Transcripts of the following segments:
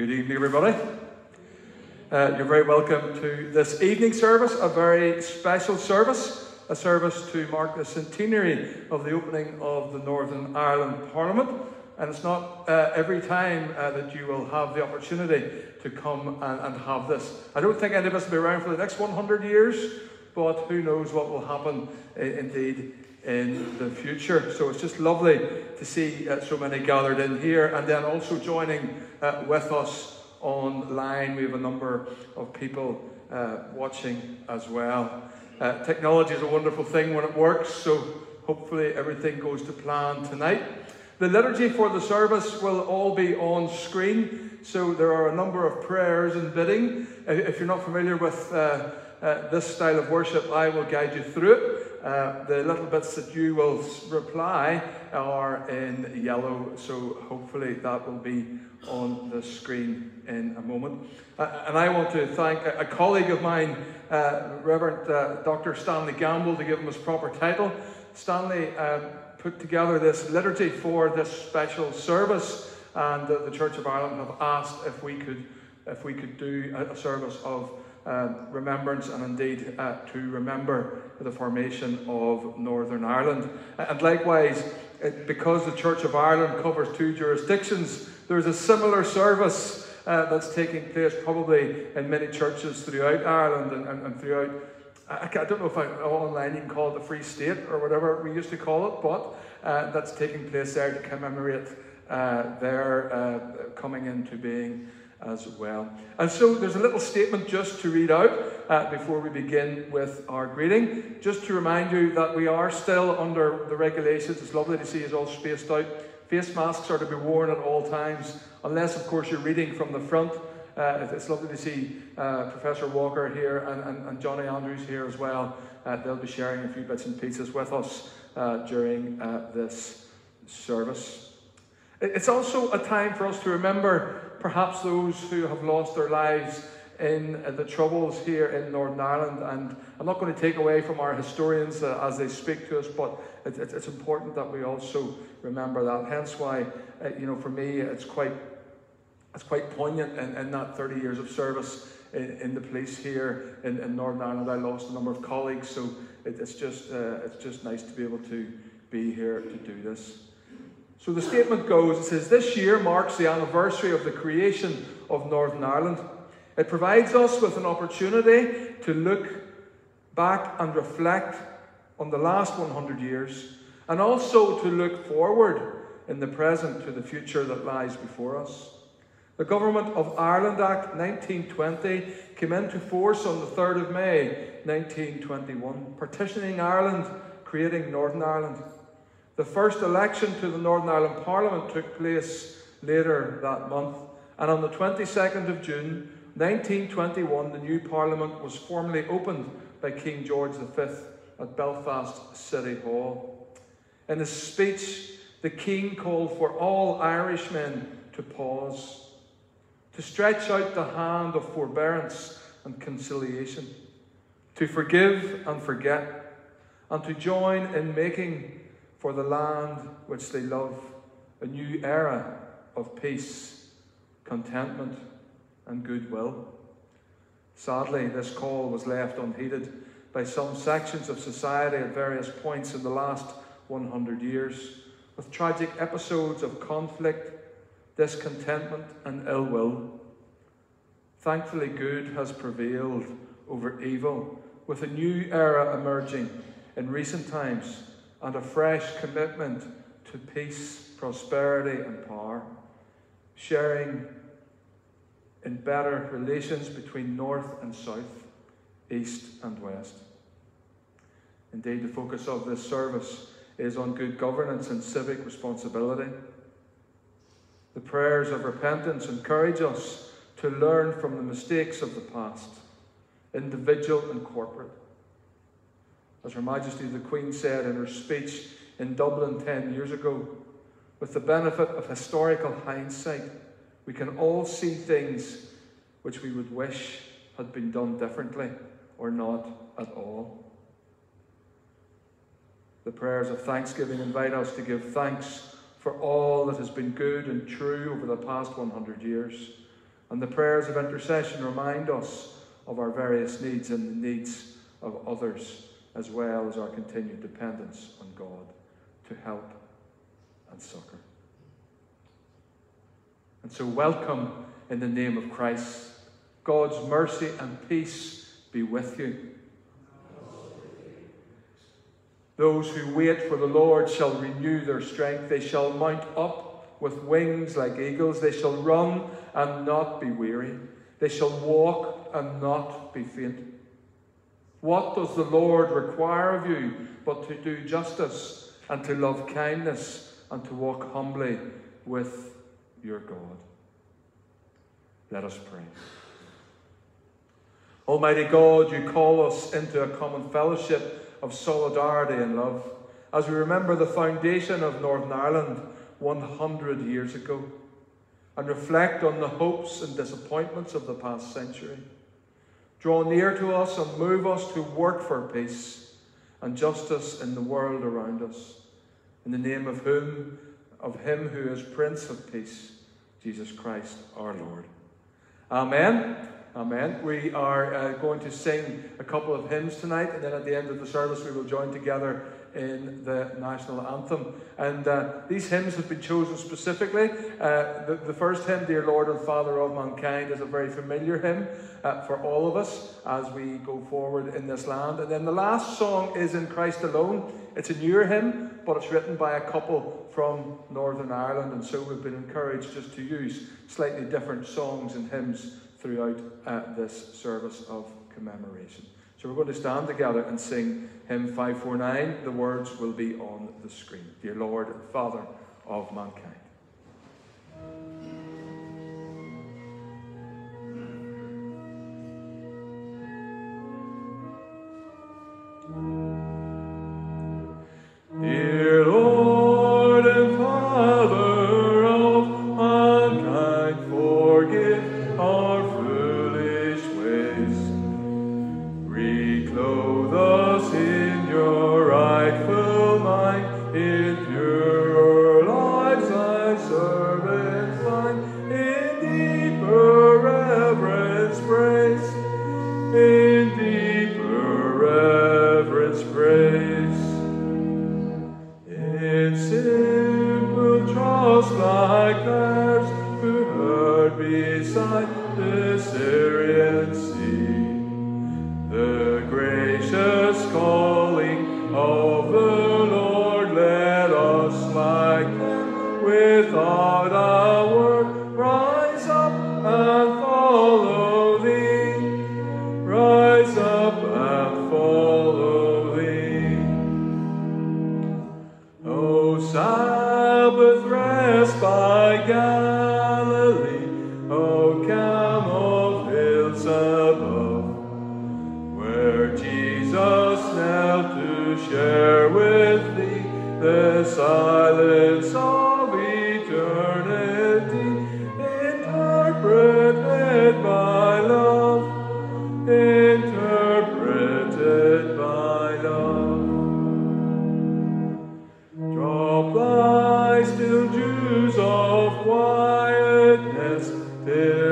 Good evening, everybody. Uh, you're very welcome to this evening service, a very special service, a service to mark the centenary of the opening of the Northern Ireland Parliament. And it's not uh, every time uh, that you will have the opportunity to come and, and, have this. I don't think any of us will be around for the next 100 years, but who knows what will happen uh, indeed in the future. So it's just lovely to see uh, so many gathered in here and then also joining uh, with us online. We have a number of people uh, watching as well. Uh, technology is a wonderful thing when it works, so hopefully everything goes to plan tonight. The liturgy for the service will all be on screen, so there are a number of prayers and bidding. If you're not familiar with uh, uh, this style of worship, I will guide you through it. Uh, the little bits that you will reply are in yellow, so hopefully that will be on the screen in a moment. Uh, and I want to thank a, a colleague of mine, uh, Reverend uh, Dr. Stanley Gamble, to give him his proper title. Stanley um, put together this liturgy for this special service, and the Church of Ireland have asked if we could, if we could do a service of uh, remembrance and indeed uh, to remember the formation of Northern Ireland. And likewise, it, because the Church of Ireland covers two jurisdictions, there's a similar service uh, that's taking place probably in many churches throughout Ireland and, and, and throughout. I, I, don't know if I, online you can call it the Free State or whatever we used to call it, but uh, that's taking place there to commemorate uh, their uh, coming into being as well. And so there's a little statement just to read out uh, before we begin with our greeting. Just to remind you that we are still under the regulations. It's lovely to see us all spaced out. Face masks are to be worn at all times, unless, of course, you're reading from the front. Uh, it's lovely to see uh, Professor Walker here and, and, and, Johnny Andrews here as well. Uh, they'll be sharing a few bits and pieces with us uh, during uh, this service. It's also a time for us to remember perhaps those who have lost their lives in uh, the troubles here in Northern Ireland. And I'm not going to take away from our historians uh, as they speak to us, but it, it, it's important that we also remember that. Hence why, uh, you know, for me, it's quite, it's quite poignant in, in that 30 years of service in, in the police here in, in, Northern Ireland. I lost a number of colleagues, so it, it's, just, uh, it's just nice to be able to be here to do this. So the statement goes it says, This year marks the anniversary of the creation of Northern Ireland. It provides us with an opportunity to look back and reflect on the last 100 years and also to look forward in the present to the future that lies before us. The Government of Ireland Act 1920 came into force on the 3rd of May 1921, partitioning Ireland, creating Northern Ireland. The first election to the Northern Ireland Parliament took place later that month, and on the 22nd of June 1921, the new Parliament was formally opened by King George V at Belfast City Hall. In his speech, the King called for all Irishmen to pause, to stretch out the hand of forbearance and conciliation, to forgive and forget, and to join in making for the land which they love, a new era of peace, contentment, and goodwill. Sadly, this call was left unheeded by some sections of society at various points in the last 100 years, with tragic episodes of conflict, discontentment, and ill will. Thankfully, good has prevailed over evil, with a new era emerging in recent times and a fresh commitment to peace, prosperity, and power, sharing in better relations between North and South, East and West. Indeed, the focus of this service is on good governance and civic responsibility. The prayers of repentance encourage us to learn from the mistakes of the past, individual and corporate as Her Majesty the Queen said in her speech in Dublin 10 years ago, with the benefit of historical hindsight, we can all see things which we would wish had been done differently or not at all. The prayers of thanksgiving invite us to give thanks for all that has been good and true over the past 100 years, And the prayers of intercession remind us of our various needs and the needs of others, as well as our continued dependence on God to help and succor. And so, welcome in the name of Christ. God's mercy and peace be with you. Those who wait for the Lord shall renew their strength. They shall mount up with wings like eagles. They shall run and not be weary. They shall walk and not be faint. What does the Lord require of you but to do justice and to love kindness and to walk humbly with your God? Let us pray. Almighty God, you call us into a common fellowship of solidarity and love as we remember the foundation of Northern Ireland 100 years ago and reflect on the hopes and disappointments of the past century. Draw near to us and move us to work for peace and justice in the world around us. In the name of whom, of him who is Prince of Peace, Jesus Christ our Lord. Amen. Amen. We are uh, going to sing a couple of hymns tonight, and then at the end of the service, we will join together in the national anthem. And uh, these hymns have been chosen specifically. Uh, the, the, first hymn, Dear Lord and Father of Mankind, is a very familiar hymn uh, for all of us as we go forward in this land. And then the last song is In Christ Alone. It's a newer hymn, but it's written by a couple from Northern Ireland. And so we've been encouraged just to use slightly different songs and hymns throughout uh, this service of commemoration. So we're going to stand together and sing hymn 549. The words will be on the screen. Dear Lord and Father of mankind. goodness till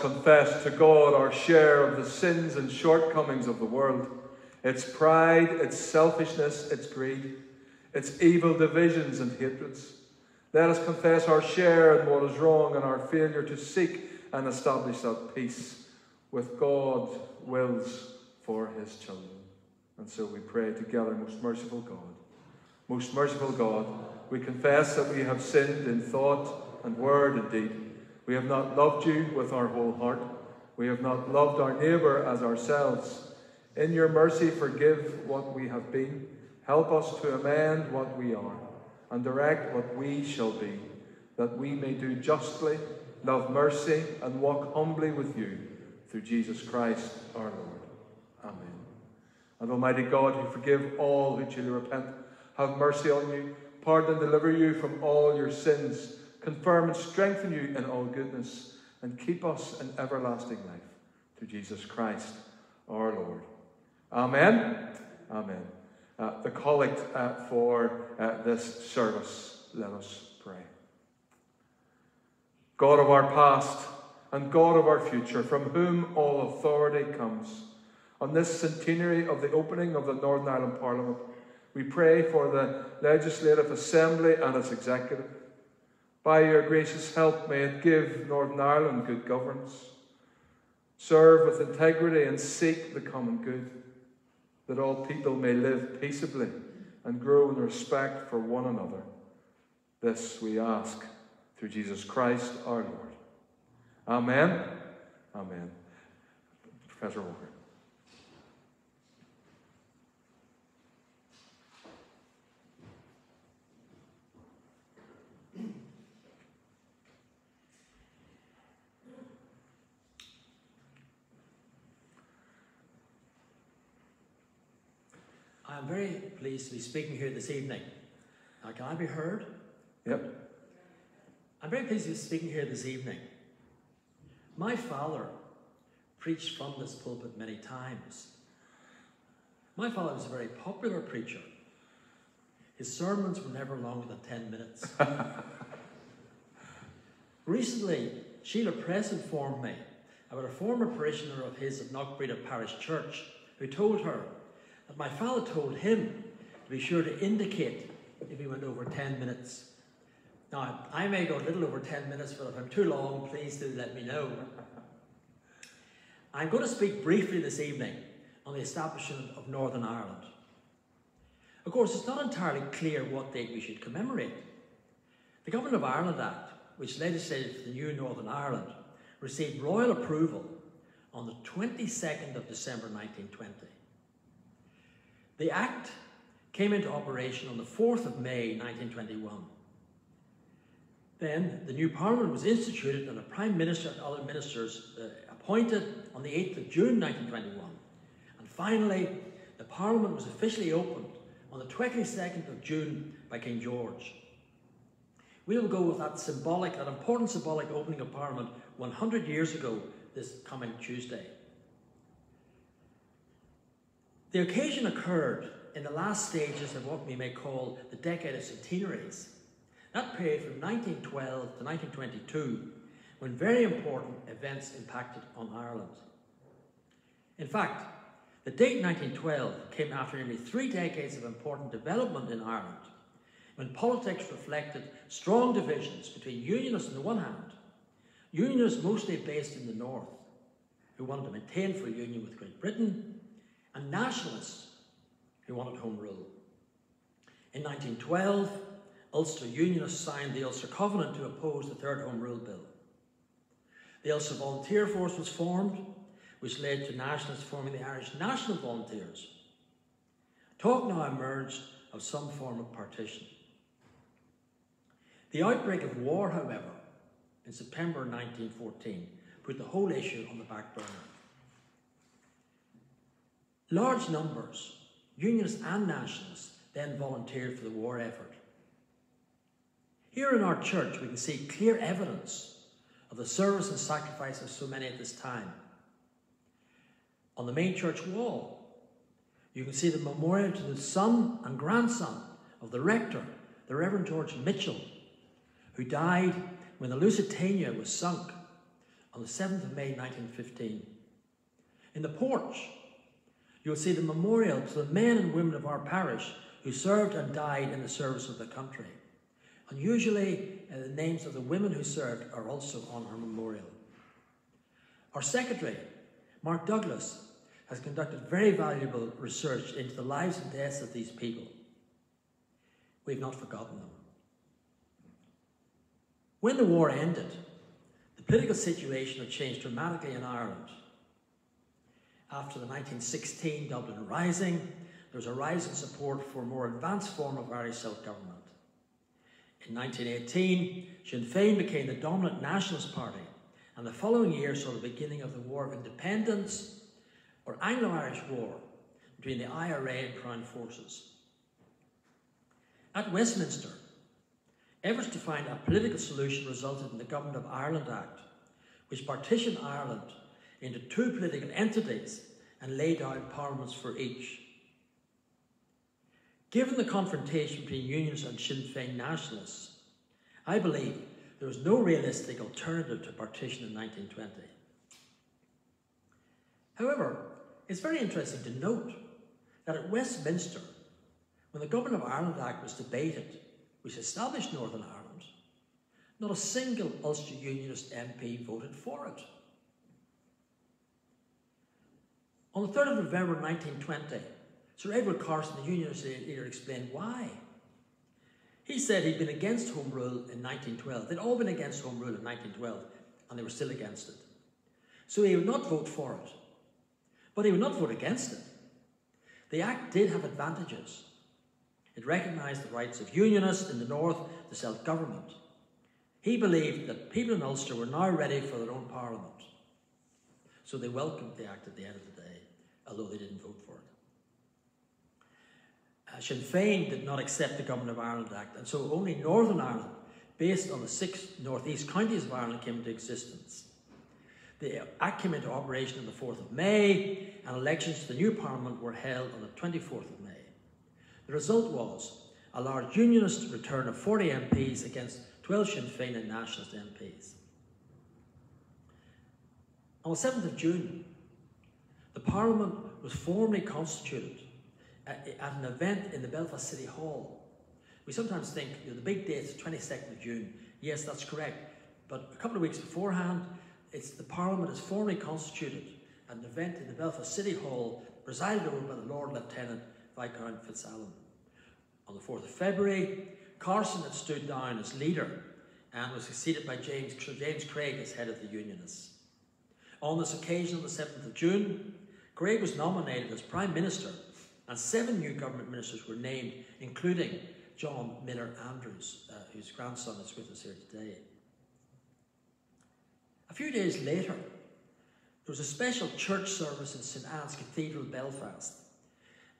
confess to God our share of the sins and shortcomings of the world its pride, its selfishness, its greed, its evil divisions and hatreds. Let us confess our share in what is wrong and our failure to seek and establish that peace with God wills for his children. And so we pray together, most merciful God. Most merciful God, we confess that we have sinned in thought and word and deed. We have not loved you with our whole heart. We have not loved our neighbour as ourselves. In your mercy, forgive what we have been. Help us to amend what we are and direct what we shall be, that we may do justly, love mercy, and walk humbly with you through Jesus Christ our Lord. Amen. And Almighty God, who forgive all who truly repent, have mercy on you, pardon and deliver you from all your sins, confirm and strengthen you in all goodness, and keep us in everlasting life through Jesus Christ our Lord. Amen. Amen. Uh, the collect uh, for uh, this service, let us pray. God of our past and God of our future, from whom all authority comes, on this centenary of the opening of the Northern Ireland Parliament, we pray for the Legislative Assembly and its executive. By your gracious help, may it give Northern Ireland good governance, serve with integrity, and seek the common good, that all people may live peaceably and grow in respect for one another. This we ask through Jesus Christ our Lord. Amen. Amen. Professor Walker. I'm very pleased to be speaking here this evening. Now, can I be heard? Yep. I'm very pleased to be speaking here this evening. My father preached from this pulpit many times. My father was a very popular preacher. His sermons were never longer than 10 minutes. Recently, Sheila Press informed me about a former parishioner of his at Knockbreda Parish Church who told her that my father told him to be sure to indicate if he went over 10 minutes. Now, I may go a little over 10 minutes, but if I'm too long, please do let me know. I'm going to speak briefly this evening on the establishment of Northern Ireland. Of course, it's not entirely clear what date we should commemorate. The Government of Ireland Act, which legislated for the new Northern Ireland, received royal approval on the 22nd of December 1920. The Act came into operation on the 4th of May 1921. Then the new Parliament was instituted and a Prime Minister and other ministers uh, appointed on the 8th of June 1921. And finally, the Parliament was officially opened on the 22nd of June by King George. We will go with that symbolic, that important symbolic opening of Parliament 100 years ago this coming Tuesday. The occasion occurred in the last stages of what we may call the decade of centenaries. That period from 1912 to 1922, when very important events impacted on Ireland. In fact, the date 1912 came after nearly three decades of important development in Ireland, when politics reflected strong divisions between Unionists on the one hand, Unionists mostly based in the north, who wanted to maintain free union with Great Britain, and nationalists who wanted home rule. In 1912, Ulster Unionists signed the Ulster Covenant to oppose the Third Home Rule Bill. The Ulster Volunteer Force was formed, which led to nationalists forming the Irish National Volunteers. Talk now emerged of some form of partition. The outbreak of war, however, in September 1914, put the whole issue on the back burner. Large numbers, Unionists and Nationalists, then volunteered for the war effort. Here in our church, we can see clear evidence of the service and sacrifice of so many at this time. On the main church wall, you can see the memorial to the son and grandson of the rector, the Reverend George Mitchell, who died when the Lusitania was sunk on the 7th of May 1915. In the porch, you'll see the memorial to the men and women of our parish who served and died in the service of the country. And usually, uh, the names of the women who served are also on our memorial. Our secretary, Mark Douglas, has conducted very valuable research into the lives and deaths of these people. We've not forgotten them. When the war ended, the political situation had changed dramatically in Ireland. After the 1916 Dublin Rising, there was a rise in support for a more advanced form of Irish self-government. In 1918, Sinn Féin became the dominant nationalist party, and the following year saw the beginning of the War of Independence, or Anglo-Irish War, between the IRA and Crown forces. At Westminster, efforts to find a political solution resulted in the Government of Ireland Act, which partitioned Ireland into two political entities and laid out parliaments for each. Given the confrontation between unions and Sinn Féin nationalists, I believe there was no realistic alternative to partition in 1920. However, it's very interesting to note that at Westminster, when the Government of Ireland Act was debated, which established Northern Ireland, not a single Ulster Unionist MP voted for it. On the 3rd of November 1920, Sir Edward Carson, the Unionist leader, explained why. He said he'd been against Home Rule in 1912. They'd all been against Home Rule in 1912, and they were still against it. So he would not vote for it. But he would not vote against it. The Act did have advantages. It recognised the rights of Unionists in the North to self government. He believed that people in Ulster were now ready for their own parliament. So they welcomed the Act at the end of the day, although they didn't vote for it. Uh, Sinn Féin did not accept the Government of Ireland Act, and so only Northern Ireland, based on the six northeast counties of Ireland, came into existence. The Act came into operation on the 4th of May, and elections to the new Parliament were held on the 24th of May. The result was a large Unionist return of 40 MPs against 12 Sinn Féin and Nationalist MPs. On the 7th of June, the Parliament was formally constituted at, an event in the Belfast City Hall. We sometimes think you know, the big date is 22nd of June. Yes, that's correct. But a couple of weeks beforehand, it's the Parliament is formally constituted at an event in the Belfast City Hall presided over by the Lord Lieutenant Viscount Fitzalan. On the 4th of February, Carson had stood down as leader and was succeeded by James, James Craig as head of the Unionists. On this occasion, on the 7th of June, Craig was nominated as Prime Minister and seven new government ministers were named, including John Miller Andrews, uh, whose grandson is with us here today. A few days later, there was a special church service in St Anne's Cathedral, Belfast.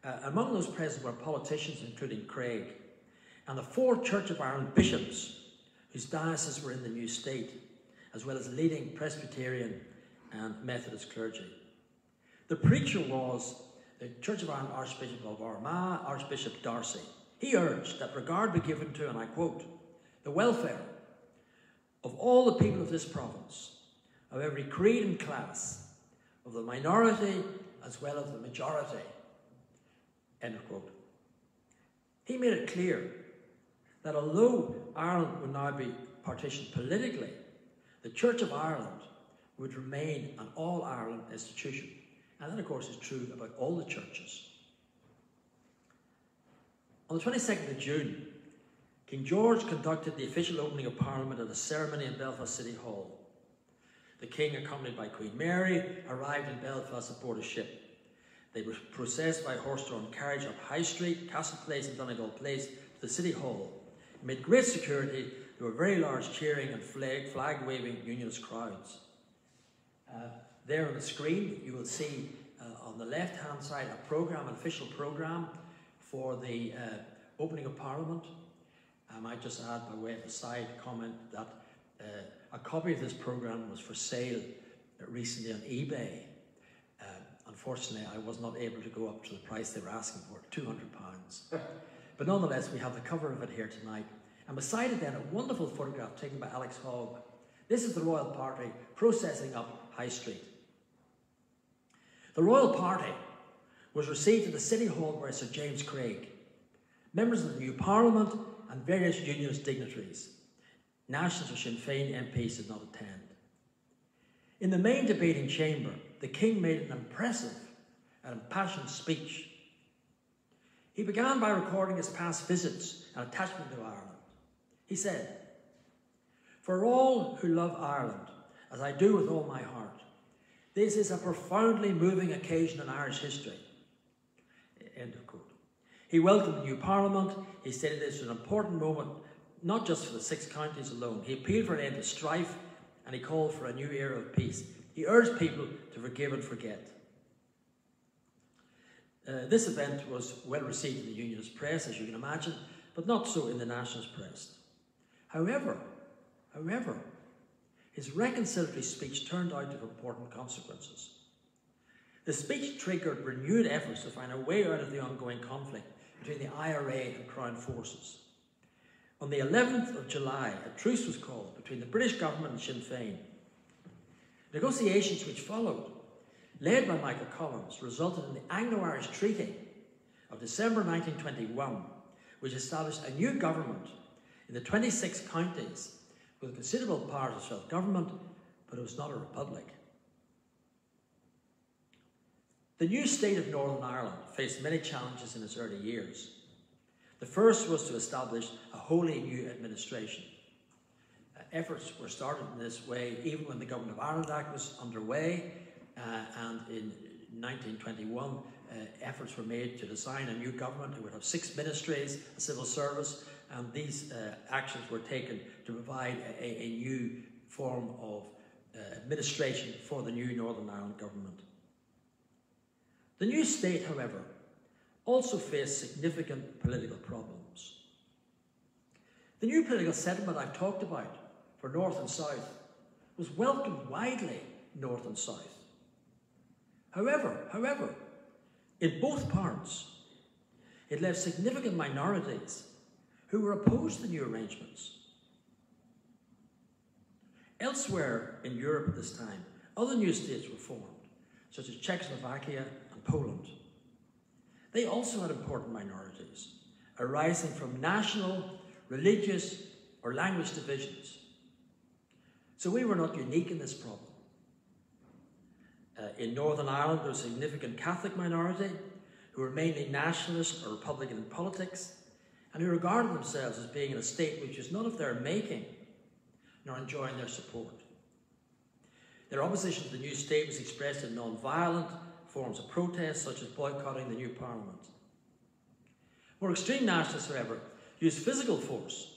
Uh, among those present were politicians, including Craig, and the four Church of Ireland bishops, whose dioceses were in the new state, as well as leading Presbyterian and Methodist clergy. The preacher was the Church of Ireland Archbishop of Armagh, Archbishop D'Arcy. He urged that regard be given to, and I quote, the welfare of all the people of this province, of every creed and class, of the minority as well as the majority. End of quote. He made it clear that although Ireland would now be partitioned politically, the Church of Ireland would remain an all Ireland institution. And that, of course, is true about all the churches. On the 22nd of June, King George conducted the official opening of Parliament at a ceremony in Belfast City Hall. The King, accompanied by Queen Mary, arrived in Belfast aboard a ship. They were processed by horse-drawn carriage up High Street, Castle Place and Donegal Place to the City Hall. Amid great security, there were very large cheering and flag-waving unionist crowds. Uh, there on the screen, you will see uh, on the left-hand side a program, an official program for the uh, opening of Parliament. I might just add by way of a side comment that uh, a copy of this program was for sale recently on eBay. Uh, unfortunately, I was not able to go up to the price they were asking for, £200. but nonetheless, we have the cover of it here tonight. And beside it then, a wonderful photograph taken by Alex Hogg. This is the Royal Party processing up High Street. The royal party was received at the City Hall by Sir James Craig, members of the new Parliament and various unionist dignitaries. Nationals of Sinn Féin MPs did not attend. In the main debating chamber, the king made an impressive and impassioned speech. He began by recording his past visits and attachment to Ireland. He said, For all who love Ireland, as I do with all my heart, this is a profoundly moving occasion in Irish history. End of quote. He welcomed the new parliament. He said this was an important moment, not just for the six counties alone. He appealed for an end to strife and he called for a new era of peace. He urged people to forgive and forget. Uh, this event was well received in the Unionist press, as you can imagine, but not so in the Nationalist press. However, however, his reconciliatory speech turned out to have important consequences. The speech triggered renewed efforts to find a way out of the ongoing conflict between the IRA and Crown forces. On the 11th of July, a truce was called between the British government and Sinn Féin. Negotiations which followed, led by Michael Collins, resulted in the Anglo-Irish Treaty of December 1921, which established a new government in the 26 counties with considerable powers of self-government, but it was not a republic. The new state of Northern Ireland faced many challenges in its early years. The first was to establish a wholly new administration. Uh, efforts were started in this way even when the Government of Ireland Act was underway, uh, and in 1921, uh, efforts were made to design a new government. It would have six ministries, a civil service, and these uh, actions were taken to provide a, a new form of uh, administration for the new Northern Ireland government. The new state, however, also faced significant political problems. The new political settlement I've talked about for North and South was welcomed widely North and South. However, however, in both parts, it left significant minorities who were opposed to the new arrangements. Elsewhere in Europe at this time, other new states were formed, such as Czechoslovakia and Poland. They also had important minorities, arising from national, religious, or language divisions. So we were not unique in this problem. Uh, in Northern Ireland, there was a significant Catholic minority who were mainly nationalist or Republican in politics, and who regarded themselves as being in a state which is not of their making, nor enjoying their support. Their opposition to the new state was expressed in non-violent forms of protest, such as boycotting the new parliament. More extreme nationalists, however, used physical force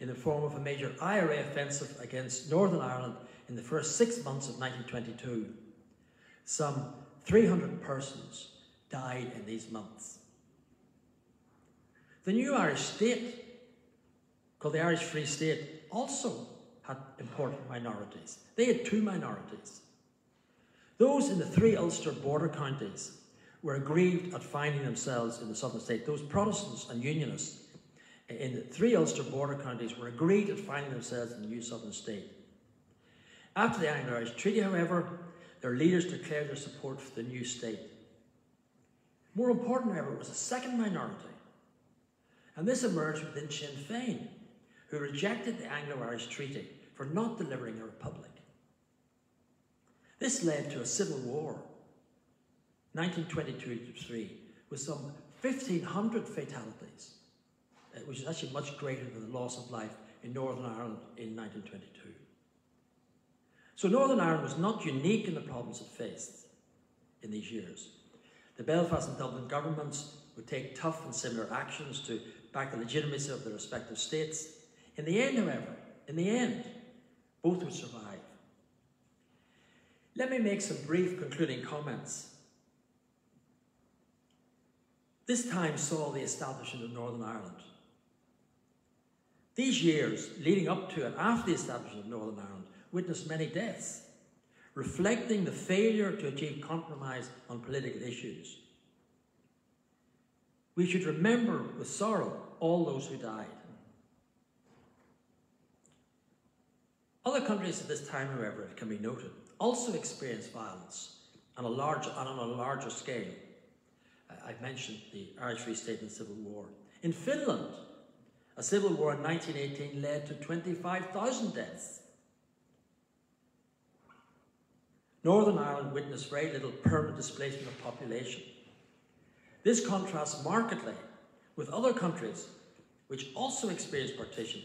in the form of a major IRA offensive against Northern Ireland in the first six months of 1922. Some 300 persons died in these months. The new Irish state, called the Irish Free State, also had important minorities. They had two minorities. Those in the three Ulster border counties were aggrieved at finding themselves in the southern state. Those Protestants and Unionists eh, in the three Ulster border counties were aggrieved at finding themselves in the new southern state. After the Anglo-Irish Treaty, however, their leaders declared their support for the new state. More important, however, was a second minority and this emerged within Sinn Féin, who rejected the Anglo-Irish Treaty for not delivering a republic. This led to a civil war, 1922-3, with some 1,500 fatalities, uh, which is actually much greater than the loss of life in Northern Ireland in 1922. So Northern Ireland was not unique in the problems it faced in these years. The Belfast and Dublin governments would take tough and similar actions to back the legitimacy of their respective states. In the end, however, in the end, both would survive. Let me make some brief concluding comments. This time saw the establishment of Northern Ireland. These years leading up to and after the establishment of Northern Ireland witnessed many deaths, reflecting the failure to achieve compromise on political issues. We should remember with sorrow all those who died. Other countries at this time, however, it can be noted, also experienced violence on a larger, on a larger scale. I've mentioned the Irish Free State and Civil War. In Finland, a civil war in 1918 led to 25,000 deaths. Northern Ireland witnessed very little permanent displacement of population. This contrasts markedly with other countries which also experienced partition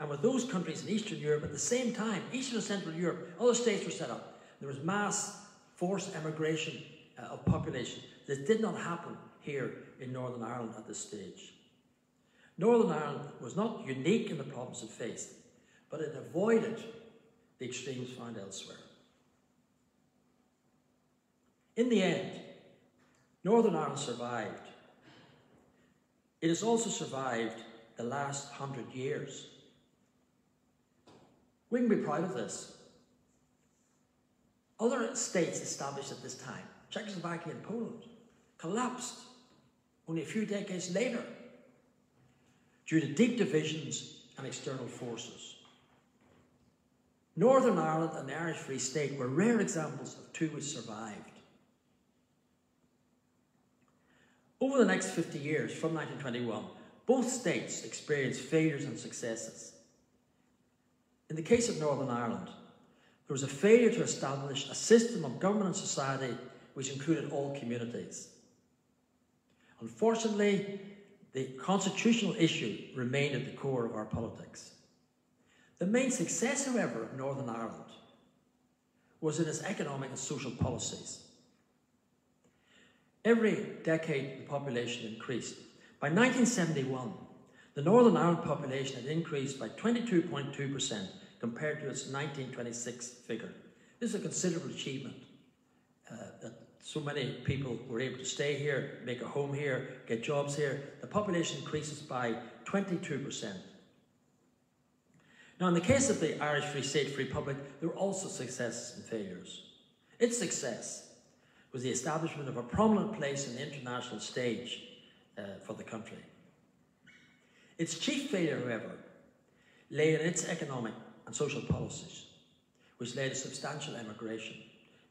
and with those countries in Eastern Europe at the same time, Eastern and Central Europe, other states were set up. There was mass forced emigration uh, of population. This did not happen here in Northern Ireland at this stage. Northern Ireland was not unique in the problems it faced, but it avoided the extremes found elsewhere. In the end, Northern Ireland survived. It has also survived the last hundred years. We can be proud of this. Other states established at this time, Czechoslovakia and Poland, collapsed only a few decades later due to deep divisions and external forces. Northern Ireland and the Irish Free State were rare examples of two which survived. Over the next 50 years, from 1921, both states experienced failures and successes. In the case of Northern Ireland, there was a failure to establish a system of government and society which included all communities. Unfortunately, the constitutional issue remained at the core of our politics. The main success, however, of Northern Ireland was in its economic and social policies. Every decade, the population increased. By 1971, the Northern Ireland population had increased by 22.2% compared to its 1926 figure. This is a considerable achievement uh, that so many people were able to stay here, make a home here, get jobs here. The population increases by 22%. Now, in the case of the Irish Free State Free Republic, there were also successes and failures. Its success was the establishment of a prominent place in the international stage uh, for the country. Its chief failure, however, lay in its economic and social policies, which led to substantial emigration,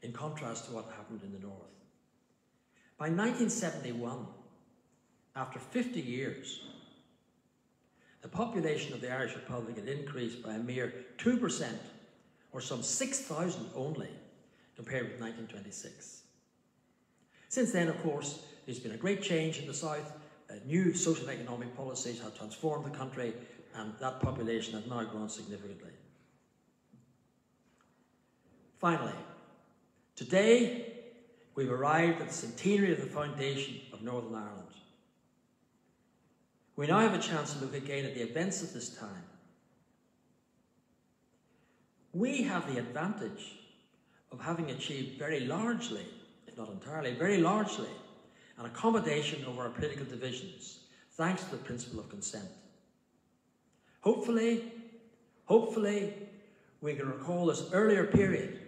in contrast to what happened in the north. By 1971, after 50 years, the population of the Irish Republic had increased by a mere 2%, or some 6,000 only, compared with 1926. Since then, of course, there's been a great change in the South. Uh, new social and economic policies have transformed the country, and that population has now grown significantly. Finally, today we've arrived at the centenary of the foundation of Northern Ireland. We now have a chance to look again at the events of this time. We have the advantage of having achieved very largely, not entirely, very largely, an accommodation over our political divisions, thanks to the principle of consent. Hopefully, hopefully, we can recall this earlier period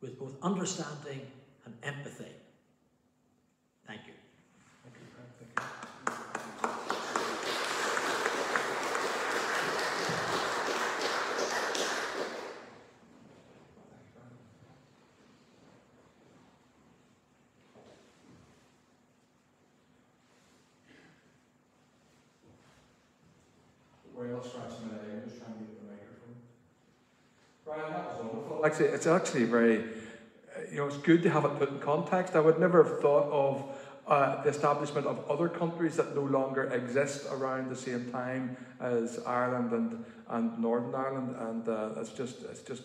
with both understanding and empathy. Thank you. Brian, scratching my leg. I'm just trying to get the microphone. Brian, that was wonderful. Actually, it's actually very, you know, it's good to have it put in context. I would never have thought of uh, the establishment of other countries that no longer exist around the same time as Ireland and, and Northern Ireland, and uh, it's just it's just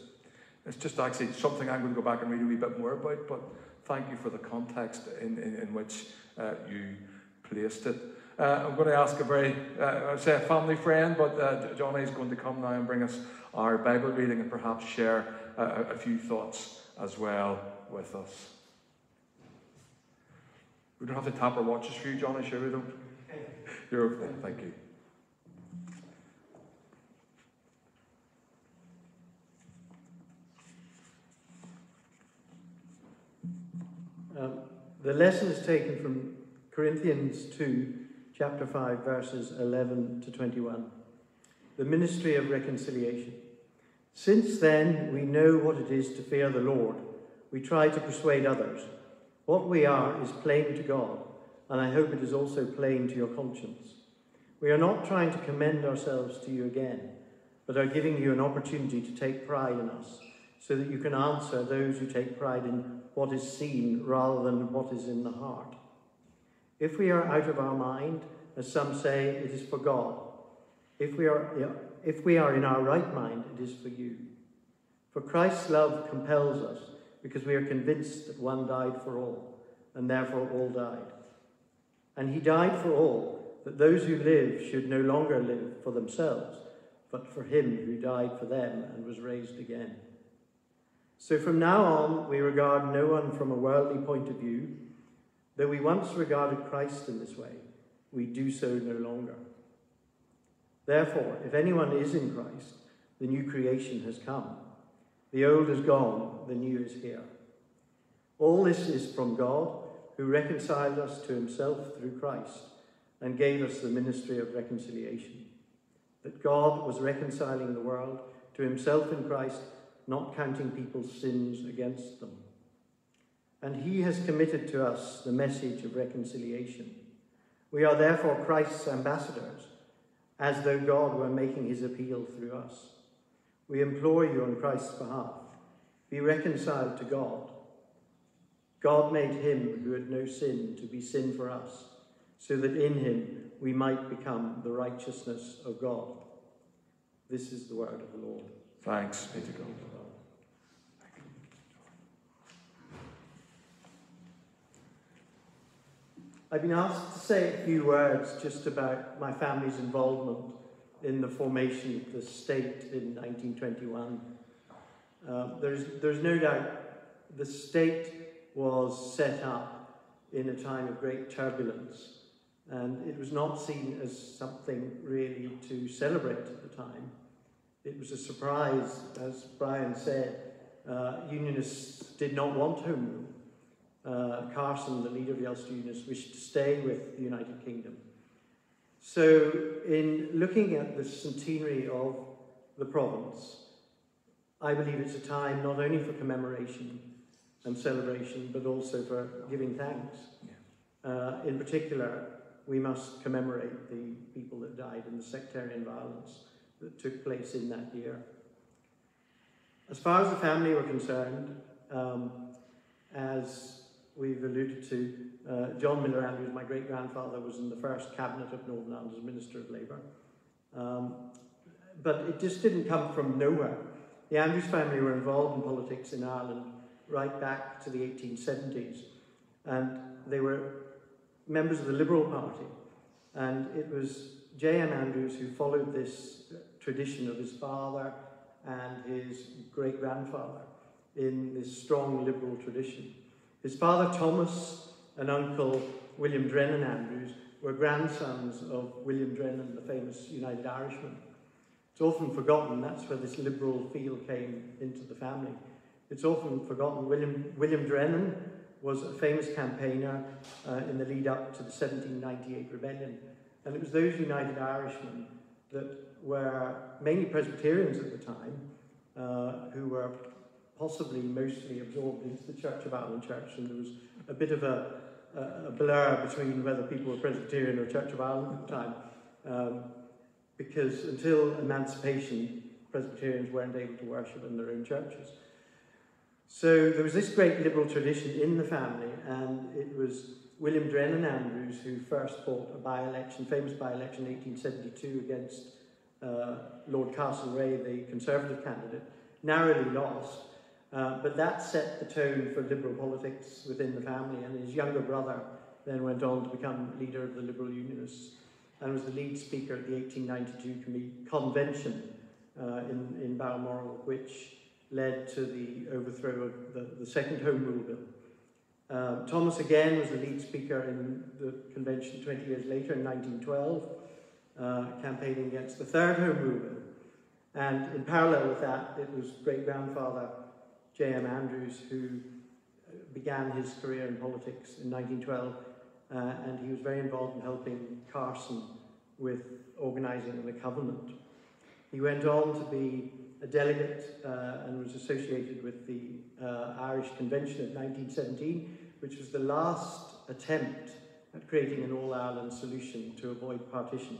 it's just actually something I'm going to go back and read a wee bit more about. But thank you for the context in, in, in which uh, you placed it. Uh, I'm going to ask a very, uh, say a family friend, but uh, Johnny is going to come now and bring us our Bible reading and perhaps share a, a few thoughts as well with us. We don't have to tap our watches for you, Johnny, sure we don't? You're okay, thank you. Um, the lesson is taken from Corinthians 2, chapter 5, verses 11 to 21. The ministry of reconciliation. Since then we know what it is to fear the Lord, we try to persuade others. What we are is plain to God, and I hope it is also plain to your conscience. We are not trying to commend ourselves to you again, but are giving you an opportunity to take pride in us, so that you can answer those who take pride in what is seen rather than what is in the heart. If we are out of our mind, as some say, it is for God. If we are, if we are in our right mind, it is for you. For Christ's love compels us, because we are convinced that one died for all, and therefore all died. And he died for all, that those who live should no longer live for themselves, but for him who died for them and was raised again. So from now on, we regard no one from a worldly point of view. Though we once regarded Christ in this way, we do so no longer. Therefore, if anyone is in Christ, the new creation has come. The old is gone, the new is here. All this is from God, who reconciled us to himself through Christ and gave us the ministry of reconciliation. That God was reconciling the world to himself in Christ, not counting people's sins against them. And he has committed to us the message of reconciliation. We are therefore Christ's ambassadors, as though God were making his appeal through us. We implore you on Christ's behalf, be reconciled to God. God made him who had no sin to be sin for us, so that in him we might become the righteousness of God. This is the word of the Lord. Thanks be to God. I've been asked to say a few words just about my family's involvement in the formation of the state in 1921. Uh, there's, there's no doubt the state was set up in a time of great turbulence and it was not seen as something really to celebrate at the time. It was a surprise, as Brian said. Uh, Unionists did not want home rule. Uh, Carson, the leader of the Ulster Unionists, wished to stay with the United Kingdom. So, in looking at the centenary of the province, I believe it's a time not only for commemoration and celebration, but also for giving thanks. Yeah. Uh, in particular, we must commemorate the people that died in the sectarian violence that took place in that year. As far as the family were concerned, um, as we've alluded to, uh, John Miller Andrews, my great grandfather, was in the first cabinet of Northern Ireland as Minister of Labour. Um, but it just didn't come from nowhere. The Andrews family were involved in politics in Ireland right back to the 1870s, and they were members of the Liberal Party. And it was J.M. Andrews who followed this tradition of his father and his great grandfather in this strong liberal tradition. His father Thomas and uncle William Drennan Andrews were grandsons of William Drennan, the famous United Irishman. It's often forgotten that's where this liberal feel came into the family. It's often forgotten William, William Drennan was a famous campaigner uh, in the lead up to the 1798 rebellion. And it was those United Irishmen that were mainly Presbyterians at the time, uh, who were possibly mostly absorbed into the Church of Ireland Church, and there was a bit of a, a, blur between whether people were Presbyterian or Church of Ireland at the time, um, because until emancipation, Presbyterians weren't able to worship in their own churches. So there was this great liberal tradition in the family, and it was William Drennan Andrews who first fought a by-election, famous by-election in 1872 against uh, Lord Castlereagh, the Conservative candidate, narrowly lost. Uh, but that set the tone for liberal politics within the family, and his younger brother then went on to become leader of the Liberal Unionists and was the lead speaker at the 1892 convention uh, in, in Balmoral, which led to the overthrow of the, the second Home Rule Bill. Uh, Thomas again was the lead speaker in the convention 20 years later in 1912, uh, campaigning against the third Home Rule Bill. And in parallel with that, it was great grandfather J.M. Andrews who began his career in politics in 1912, uh, and he was very involved in helping Carson with organising the Covenant. He went on to be a delegate uh, and was associated with the uh, Irish Convention of 1917, which was the last attempt at creating an all-Ireland solution to avoid partition.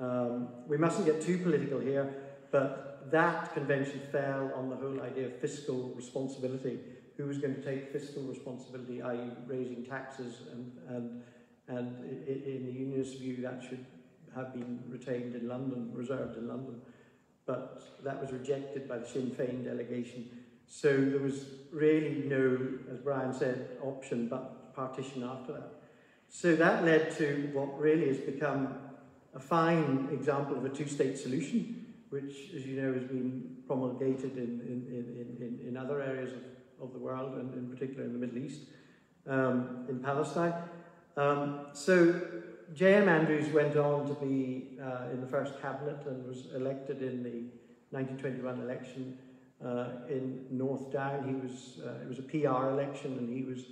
Um, we mustn't get too political here, but that convention fell on the whole idea of fiscal responsibility. Who was going to take fiscal responsibility, i.e., raising taxes, and, and, and in the unionist view, that should have been retained in London, reserved in London. But that was rejected by the Sinn Féin delegation. So there was really no, as Brian said, option but partition after that. So that led to what really has become a fine example of a two-state solution, which, as you know, has been promulgated in, in, in, in, other areas of, of the world, and in particular in the Middle East, um, in Palestine. Um, so J.M. Andrews went on to be uh, in the first cabinet and was elected in the 1921 election uh, in North Down. He was, uh, it was a PR election and he was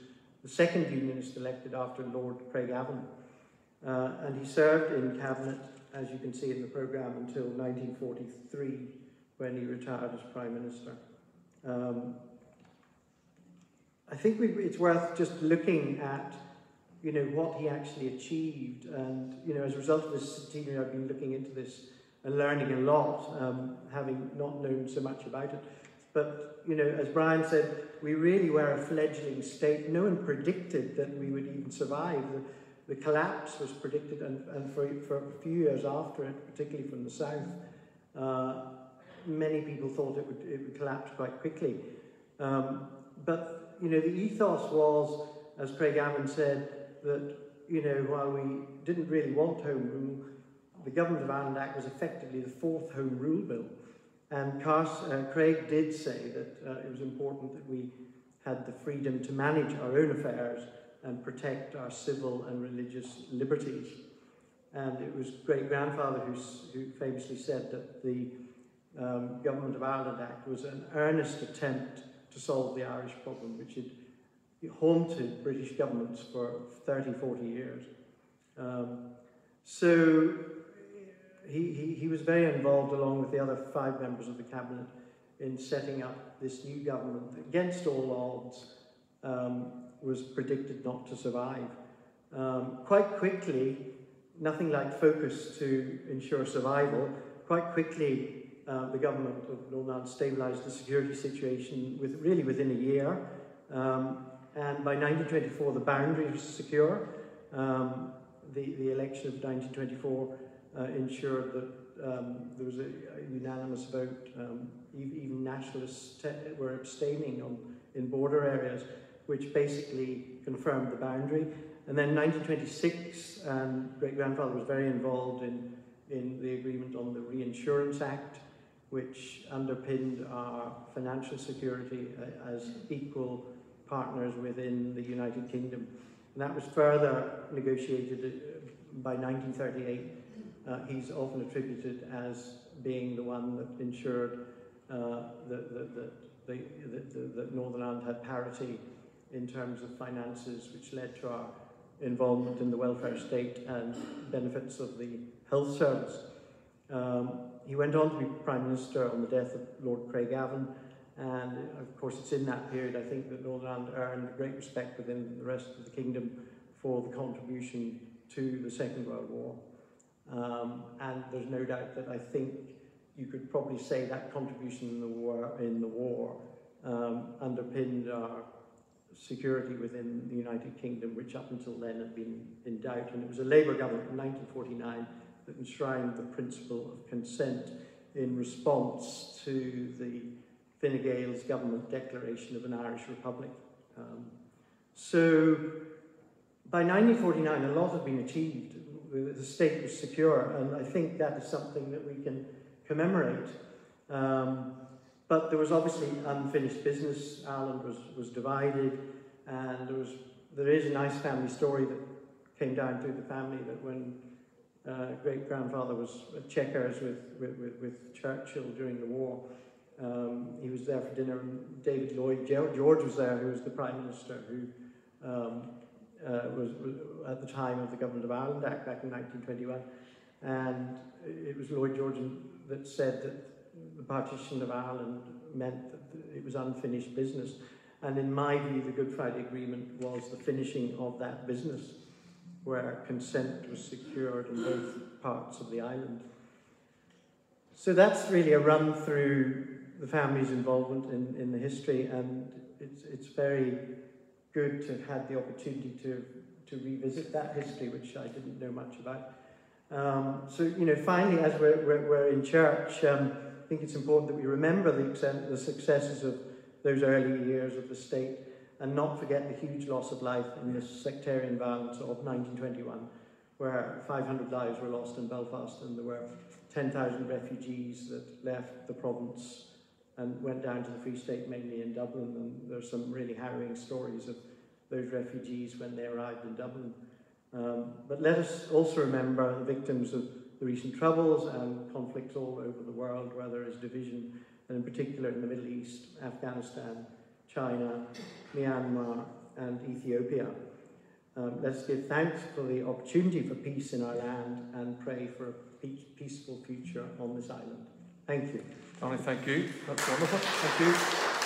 the second unionist elected after Lord Craigavon. Uh, and he served in cabinet, as you can see in the programme, until 1943 when he retired as Prime Minister. Um, I think it's worth just looking at you know, what he actually achieved. And, you know, as a result of this centenary, I've been looking into this and learning a lot, um, having not known so much about it. But, you know, as Brian said, we really were a fledgling state. No one predicted that we would even survive. The, collapse was predicted, and, and for, for a few years after it, particularly from the south, uh, many people thought it would, it would collapse quite quickly. Um, but, you know, the ethos was, as Craigavon said, that, you know, while we didn't really want Home Rule, the Government of Ireland Act was effectively the fourth Home Rule Bill. And uh, Craig did say that uh, it was important that we had the freedom to manage our own affairs and protect our civil and religious liberties. And it was great grandfather who, who famously said that the um, Government of Ireland Act was an earnest attempt to solve the Irish problem, which had haunted British governments for 30, 40 years. Um, so he, he, he was very involved, along with the other five members of the cabinet, in setting up this new government against all odds um, was predicted not to survive. Um, quite quickly, nothing like focus to ensure survival, quite quickly uh, the government of Northern stabilised the security situation with, really within a year. Um, and by 1924 the boundary was secure. Um, the, the election of 1924 uh, ensured that um, there was a, a unanimous vote. Um, even nationalists were abstaining on, in border areas, which basically confirmed the boundary. And then 1926, um, great grandfather was very involved in, in the agreement on the Reinsurance Act, which underpinned our financial security uh, as equal partners within the United Kingdom. And that was further negotiated uh, by 1938. Uh, he's often attributed as being the one that ensured uh, that, that, that, that Northern Ireland had parity in terms of finances, which led to our involvement in the welfare state and benefits of the health service. Um, he went on to be Prime Minister on the death of Lord Craigavon, and of course, it's in that period, I think, that Northern Ireland earned great respect within the rest of the kingdom for the contribution to the Second World War. Um, and there's no doubt that I think you could probably say that contribution in the war, in the war um, underpinned our security within the United Kingdom, which up until then had been in doubt. And it was a Labour government in 1949 that enshrined the principle of consent in response to the Fine Gael's government declaration of an Irish Republic. Um, so by 1949, a lot had been achieved. The state was secure, and I think that is something that we can commemorate. Um, but there was obviously unfinished business. Ireland was, was divided, and there, was, there is a nice family story that came down through the family that when uh, great grandfather was at Chequers with, with, with, with Churchill during the war, um, he was there for dinner, and David Lloyd George was there, who was the Prime Minister, who um, uh, was, was, at the time of the Government of Ireland Act back in 1921. And it was Lloyd George that said that the partition of Ireland meant that it was unfinished business. And in my view, the Good Friday Agreement was the finishing of that business, where consent was secured in both parts of the island. So that's really a run through the family's involvement in, in the history, and it's, it's very good to have had the opportunity to, to revisit that history, which I didn't know much about. Um, so, you know, finally, as we're, we're, we're in church, um, think it's important that we remember the, the successes of those early years of the state and not forget the huge loss of life in the sectarian violence of 1921, where 500 lives were lost in Belfast and there were 10,000 refugees that left the province and went down to the Free State, mainly in Dublin. And there's some really harrowing stories of those refugees when they arrived in Dublin. Um, but let us also remember the victims of the recent troubles and conflicts all over the world, where there is division, and in particular in the Middle East, Afghanistan, China, Myanmar, and Ethiopia. Um, let's give thanks for the opportunity for peace in our land and pray for a peaceful future on this island. Thank you. Donny, thank you. That's wonderful. Thank you.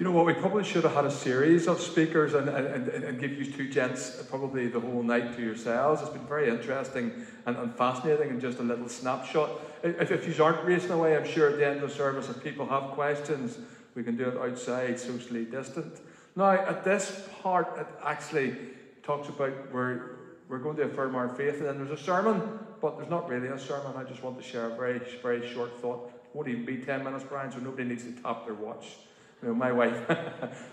You know what? We probably should have had a series of speakers and, and, and give you two gents probably the whole night to yourselves. It's been very interesting and, and fascinating and just a little snapshot. If, if you aren't racing away, I'm sure at the end of the service, if people have questions, we can do it outside, socially distant. Now, at this part, it actually talks about we're, we're going to affirm our faith, and then there's a sermon, but there's not really a sermon. I just want to share a very, very short thought. It won't even be 10 minutes, Brian, so nobody needs to tap their watch. You know, my wife.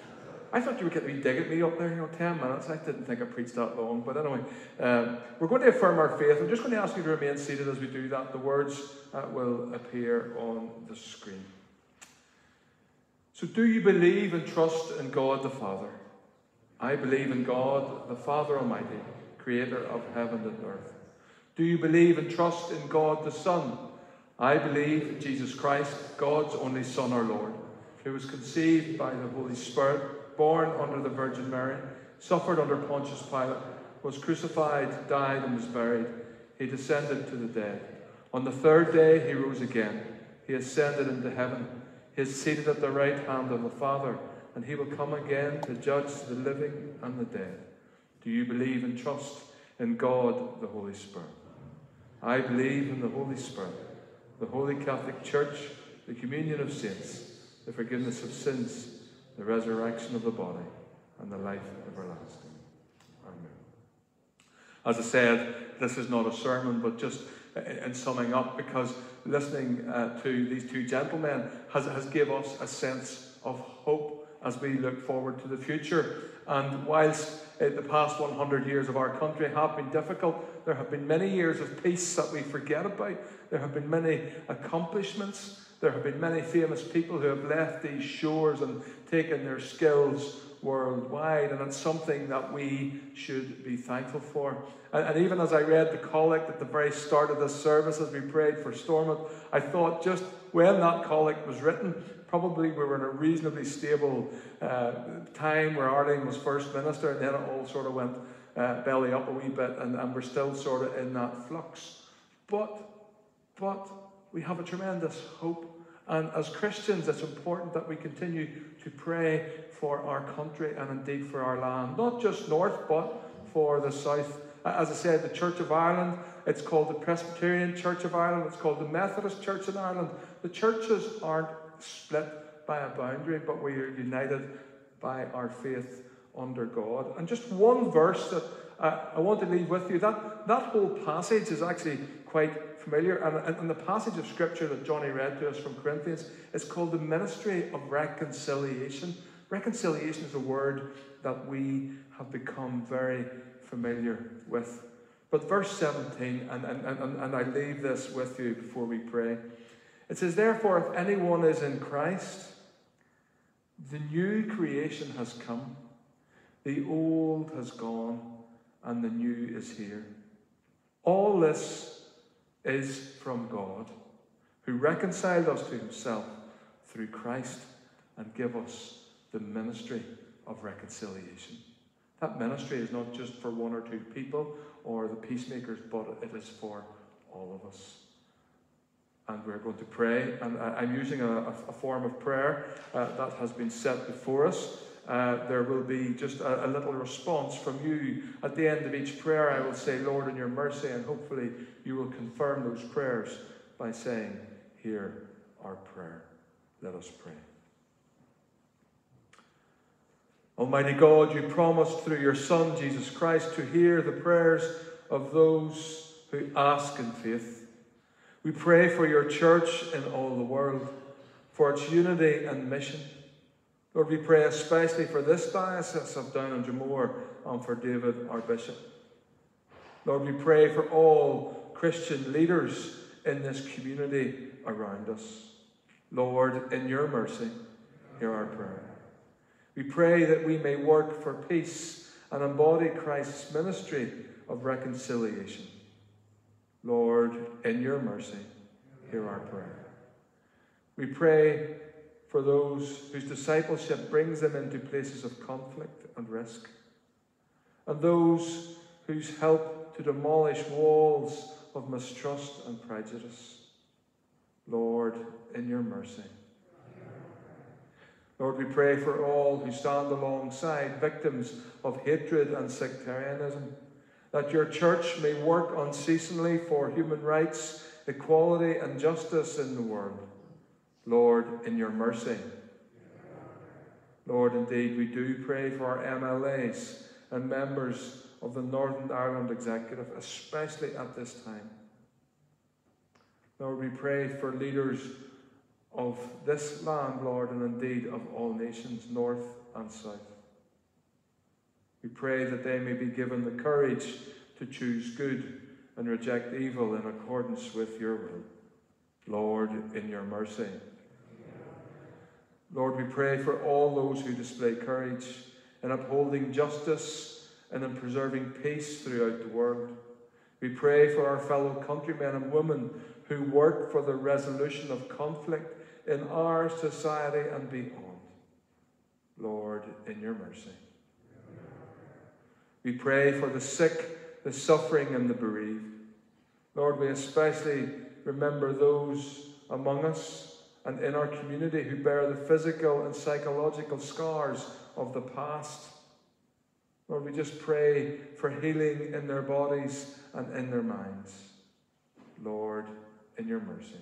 I thought you were getting me digging me up there, you know, 10 minutes. I didn't think I preached that long. But anyway, um, we're going to affirm our faith. I'm just going to ask you to remain seated as we do that. The words uh, will appear on the screen. So, do you believe and trust in God the Father? I believe in God the Father Almighty, creator of heaven and earth. Do you believe and trust in God the Son? I believe in Jesus Christ, God's only Son, our Lord who was conceived by the Holy Spirit, born under the Virgin Mary, suffered under Pontius Pilate, was crucified, died, and was buried. He descended to the dead. On the third day he rose again. He ascended into heaven. He is seated at the right hand of the Father, and he will come again to judge the living and the dead. Do you believe and trust in God, the Holy Spirit? I believe in the Holy Spirit, the Holy Catholic Church, the communion of saints the forgiveness of sins, the resurrection of the body, and the life everlasting. Amen. As I said, this is not a sermon, but just in summing up, because listening uh, to these two gentlemen has, has give us a sense of hope as we look forward to the future. And whilst uh, the past 100 years of our country have been difficult, there have been many years of peace that we forget about. There have been many accomplishments there have been many famous people who have left these shores and taken their skills worldwide, and it's something that we should be thankful for. And, and, even as I read the collect at the very start of this service, as we prayed for Stormont, I thought just when that collect was written, probably we were in a reasonably stable uh, time where Arlene was First Minister, and then it all sort of went uh, belly up a wee bit, and, and we're still sort of in that flux. But, but, we have a tremendous hope. And as Christians, it's important that we continue to pray for our country and indeed for our land, not just north, but for the south. As I said, the Church of Ireland, it's called the Presbyterian Church of Ireland, it's called the Methodist Church in Ireland. The churches aren't split by a boundary, but we are united by our faith under God. And just one verse that uh, I want to leave with you that, that whole passage is actually quite familiar. And, and the passage of scripture that Johnny read to us from Corinthians is called the ministry of reconciliation. Reconciliation is a word that we have become very familiar with. But verse 17, and, and, and, and I leave this with you before we pray. It says, Therefore, if anyone is in Christ, the new creation has come, the old has gone, and the new is here. All this is from God, who reconciled us to himself through Christ and give us the ministry of reconciliation. That ministry is not just for one or two people or the peacemakers, but it is for all of us. And we're going to pray, and I'm using a, a form of prayer uh, that has been set before us. Uh, there will be just a, a, little response from you. At the end of each prayer, I will say, Lord, in your mercy, and hopefully you will confirm those prayers by saying, Hear our prayer. Let us pray. Almighty God, you promised through your Son, Jesus Christ, to hear the prayers of those who ask in faith. We pray for your church in all the world, for its unity and mission. Lord, we pray especially for this diocese of Down and Dromore and um, for David, our bishop. Lord, we pray for all Christian leaders in this community around us. Lord, in your mercy, hear our prayer. We pray that we may work for peace and embody Christ's ministry of reconciliation. Lord, in your mercy, hear our prayer. We pray for those whose discipleship brings them into places of conflict and risk, and those whose help to demolish walls of mistrust and prejudice. Lord, in your mercy. Lord, we pray for all who stand alongside victims of hatred and sectarianism, that your church may work unceasingly for human rights, equality, and justice in the world. Lord, in your mercy. Lord, indeed, we do pray for our MLAs and members of the Northern Ireland Executive, especially at this time. Lord, we pray for leaders of this land, Lord, and indeed of all nations, north and south. We pray that they may be given the courage to choose good and reject evil in accordance with your will. Lord, in your mercy. Lord, we pray for all those who display courage in upholding justice and in preserving peace throughout the world. We pray for our fellow countrymen and women who work for the resolution of conflict in our society and beyond. Lord, in your mercy. We pray for the sick, the suffering, and the bereaved. Lord, we especially remember those among us and in our community who bear the physical and psychological scars of the past. Lord, we just pray for healing in their bodies and in their minds. Lord, in your mercy.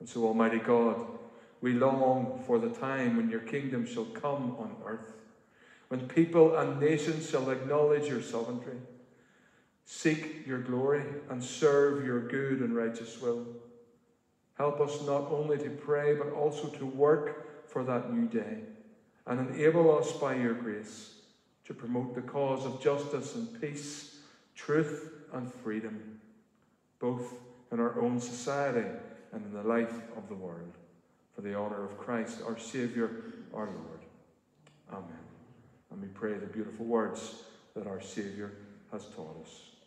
And so, Almighty God, we long for the time when your kingdom shall come on earth, when people and nations shall acknowledge your sovereignty, seek your glory, and serve your good and righteous will. Help us not only to pray, but also to work for that new day, and enable us by your grace to promote the cause of justice and peace, truth and freedom, both in our own society and in the life of the world, for the honour of Christ, our Saviour, our Lord. Amen. And we pray the beautiful words that our Saviour has taught us.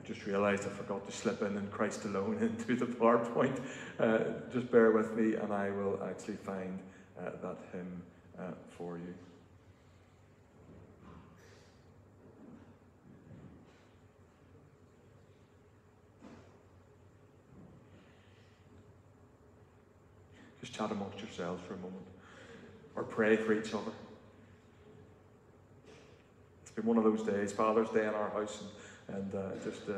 I just realised I forgot to slip in in Christ alone into the PowerPoint. Uh, just bear with me, and I will actually find uh, that hymn uh, for you. Just chat amongst yourselves for a moment or pray for each other. It's been one of those days, Father's Day in our house, and, and uh, just,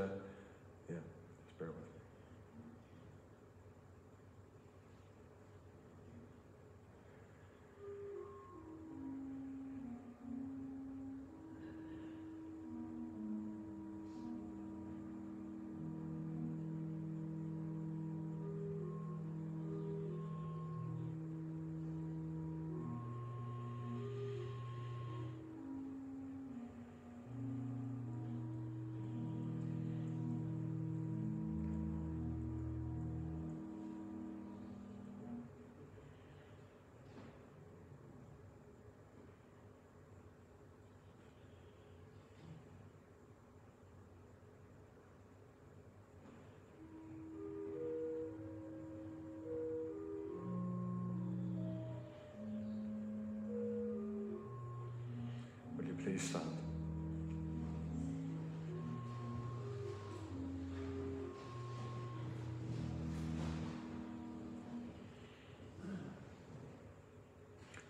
Please stand.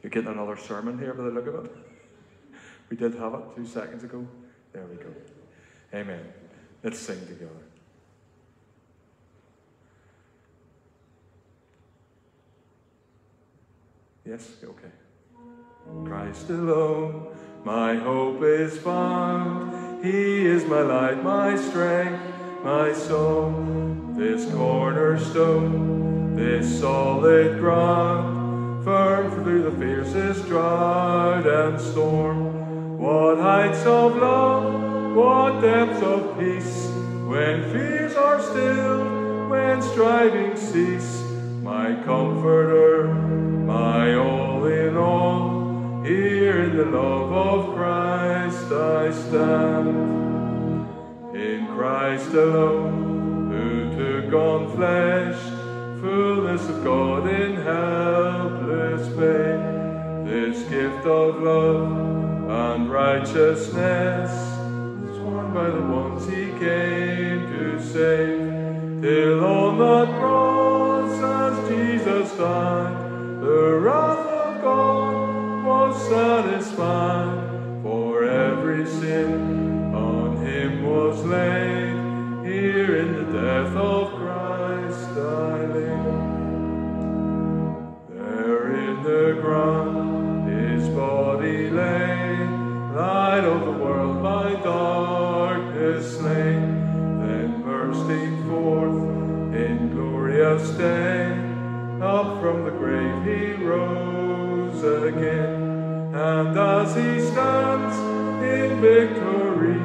You're getting another sermon here by the look of it. We did have it two seconds ago. There we go. Amen. Let's sing together. Yes? Okay. Christ alone, my hope is found. He is my light, my strength, my soul. This cornerstone, this solid ground, firm through the fiercest drought and storm. What heights of love, what depths of peace, when fears are stilled, when striving cease. My comforter, my all in all, here in the love of Christ I stand. In Christ alone, who took on flesh, fullness of God in helpless pain, this gift of love and righteousness, is won by the ones he came to save, till on that for every sin on him was laid. Here in the death of Christ I. There in the ground his body lay, light of the world by darkness slain, then bursting forth in glorious day, up from the grave he rose again, and as he stands in victory,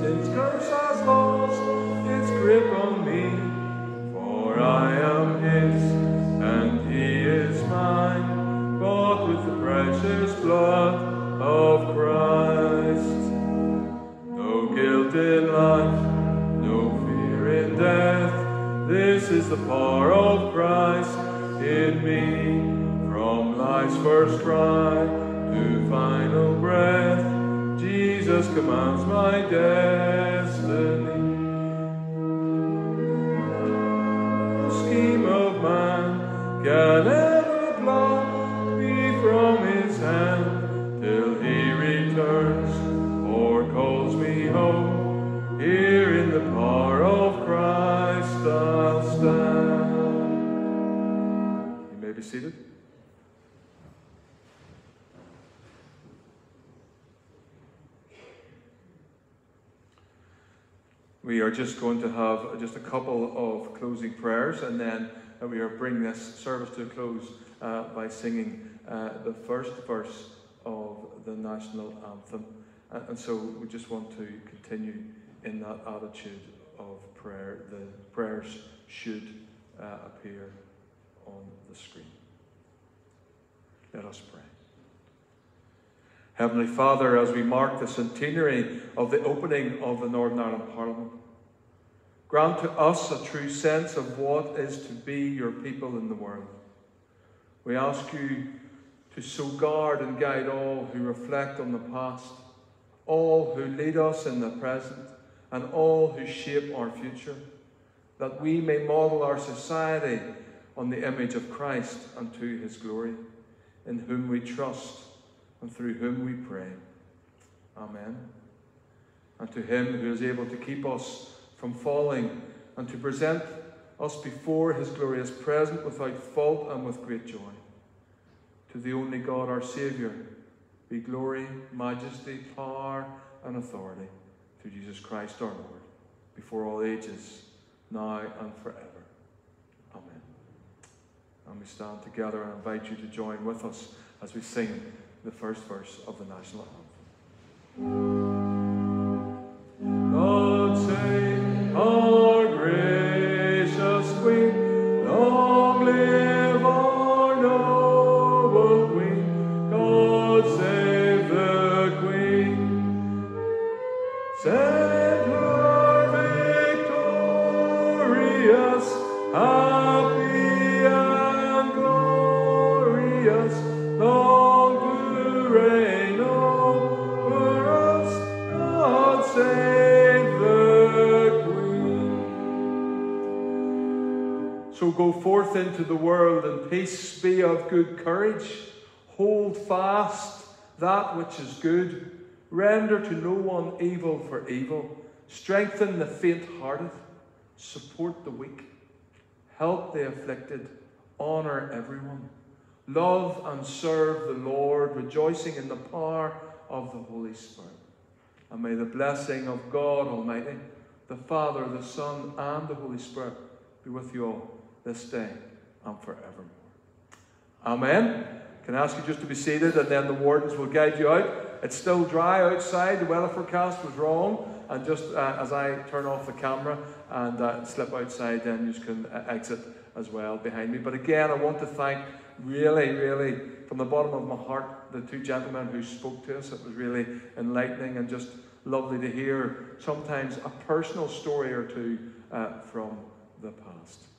since curse has lost its grip on me, for I am his and he is mine, bought with the precious blood of Christ. No guilt in life, no fear in death, this is the power of Christ in me. From life's first cry to final breath, Jesus commands my destiny. No scheme of man can ever pluck We are just going to have just a couple of closing prayers and then uh, we are bringing this service to a close uh, by singing uh, the first verse of the national anthem. And so we just want to continue in that attitude of prayer. The prayers should uh, appear on the screen. Let us pray. Heavenly Father, as we mark the centenary of the opening of the Northern Ireland Parliament, grant to us a true sense of what is to be your people in the world. We ask you to so guard and guide all who reflect on the past, all who lead us in the present, and all who shape our future, that we may model our society on the image of Christ and to his glory, in whom we trust and through whom we pray. Amen. And to him who is able to keep us from falling and to present us before his glorious presence without fault and with great joy. To the only God, our Saviour, be glory, majesty, power, and authority through Jesus Christ our Lord, before all ages, now and forever. Amen. And we stand together and invite you to join with us as we sing the first verse of the national anthem. Good courage. Hold fast that which is good. Render to no one evil for evil. Strengthen the faint hearted. Support the weak. Help the afflicted. Honor everyone. Love and serve the Lord, rejoicing in the power of the Holy Spirit. And may the blessing of God Almighty, the Father, the Son, and the Holy Spirit be with you all this day and forevermore. Amen. Can I ask you just to be seated and then the wardens will guide you out? It's still dry outside. The weather forecast was wrong. And just uh, as I turn off the camera and uh, slip outside, then you can uh, exit as well behind me. But again, I want to thank really, really, from the bottom of my heart, the two gentlemen who spoke to us. It was really enlightening and just lovely to hear sometimes a personal story or two uh, from the past.